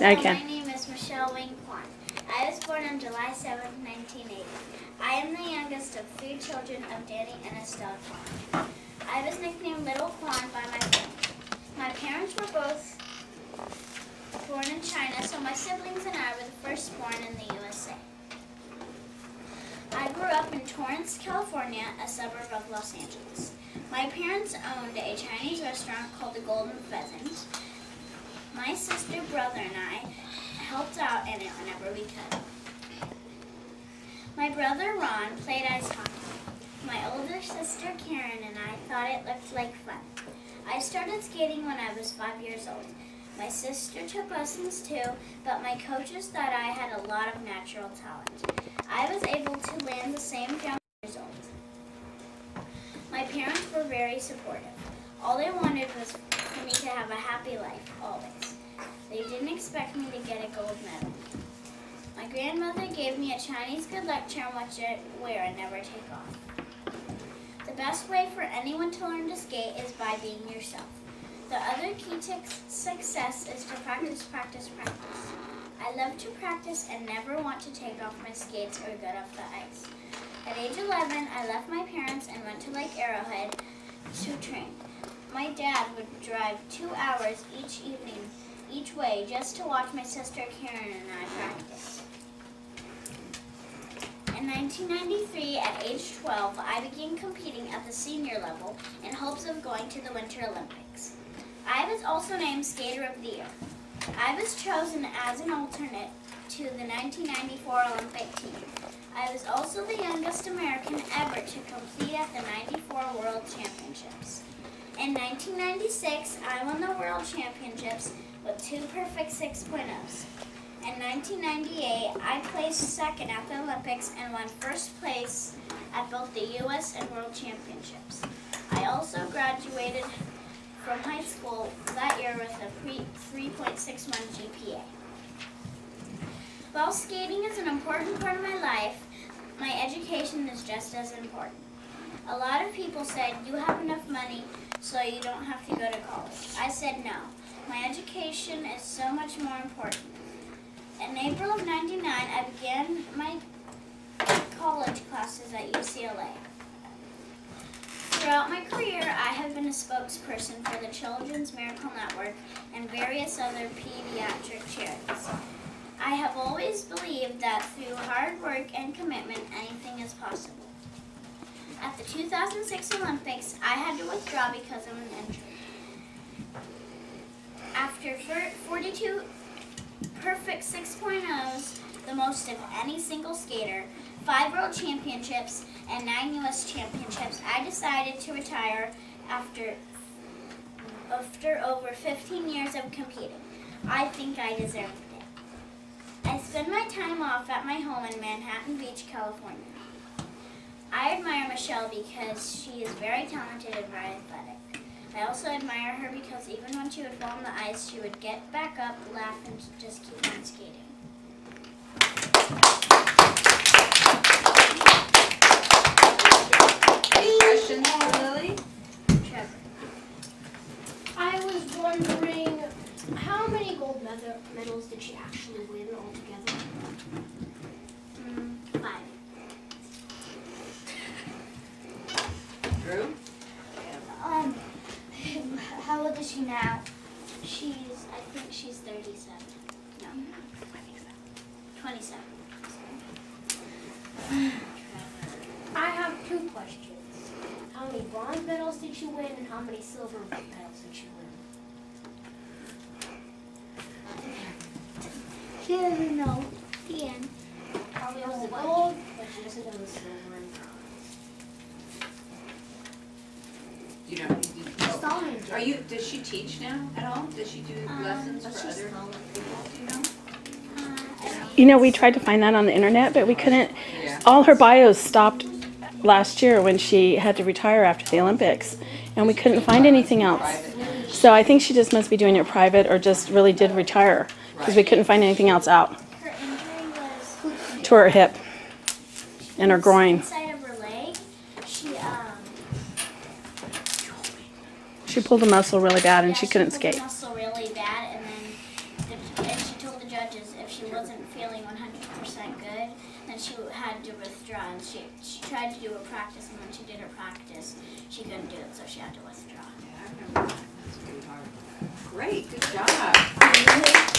My name is Michelle Wing Kwan. I was born on July 7, 1980. I am the youngest of three children of Danny and Estelle Kwan. I was nicknamed Little Kwan by my family. My parents were both born in China, so my siblings and I were the first born in the USA. I grew up in Torrance, California, a suburb of Los Angeles. My parents owned a Chinese restaurant called the Golden Pheasant. My sister, brother, and I helped out in it whenever we could. My brother Ron played ice hockey. My older sister Karen and I thought it looked like fun. I started skating when I was five years old. My sister took lessons too, but my coaches thought I had a lot of natural talent. I was able to land the same jump years old. My parents were very supportive. All they wanted was for me to have a happy life, always. Expect me to get a gold medal. My grandmother gave me a Chinese good luck charm which I wear and never take off. The best way for anyone to learn to skate is by being yourself. The other key to success is to practice, practice, practice. I love to practice and never want to take off my skates or get off the ice. At age 11, I left my parents and went to Lake Arrowhead to train. My dad would drive two hours each evening, way, just to watch my sister Karen and I practice. In 1993, at age 12, I began competing at the senior level in hopes of going to the Winter Olympics. I was also named Skater of the Year. I was chosen as an alternate to the 1994 Olympic team. I was also the youngest American ever to compete at the 94 World Championships. In 1996, I won the World Championships with two perfect 6.0s. In 1998, I placed second at the Olympics and won first place at both the U.S. and World Championships. I also graduated from high school that year with a 3.61 GPA. While skating is an important part of my life, my education is just as important. A lot of people said, you have enough money so you don't have to go to college. I said no. My education is so much more important. In April of 99, I began my college classes at UCLA. Throughout my career, I have been a spokesperson for the Children's Miracle Network and various other pediatric charities. I have always believed that through hard work and commitment, anything is possible. At the 2006 Olympics, I had to withdraw because of an injury. After 42 perfect 6.0s, the most of any single skater, five world championships, and nine U.S. championships, I decided to retire after after over 15 years of competing. I think I deserved it. I spend my time off at my home in Manhattan Beach, California. I admire Michelle because she is very talented and very athletic. I also admire her because even when she would fall on the ice, she would get back up, laugh, and just keep on skating. Any questions for Lily? Trevor. I was wondering, how many gold medals did she actually win altogether? Mm, five. Drew? Um, how old is she now? She's, I think she's 37. No. 27. I have two questions. How many bronze medals did she win, and how many silver medals did she win? She doesn't know. The end. Probably knows the gold, but she doesn't know the silver and bronze. You don't, you, oh, Stalin are you, does she teach now at all? Does she do Um, lessons for other people, do you know? Uh, You know, we tried to find that on the internet, but we couldn't. Yeah. All her bios stopped last year when she had to retire after the Olympics, and we couldn't find anything else. So I think she just must be doing it private or just really did retire because we couldn't find anything else out her injury was to her hip and her groin. inside of her leg. She um. She pulled a muscle really bad and yeah, she couldn't pulled skate. The muscle really bad, and then the, and she told the judges if she wasn't feeling 100% good, then she had to withdraw. And she she tried to do a practice, and when she did her practice, she couldn't do it, so she had to withdraw. Yeah, I remember that. That's pretty hard. Great, good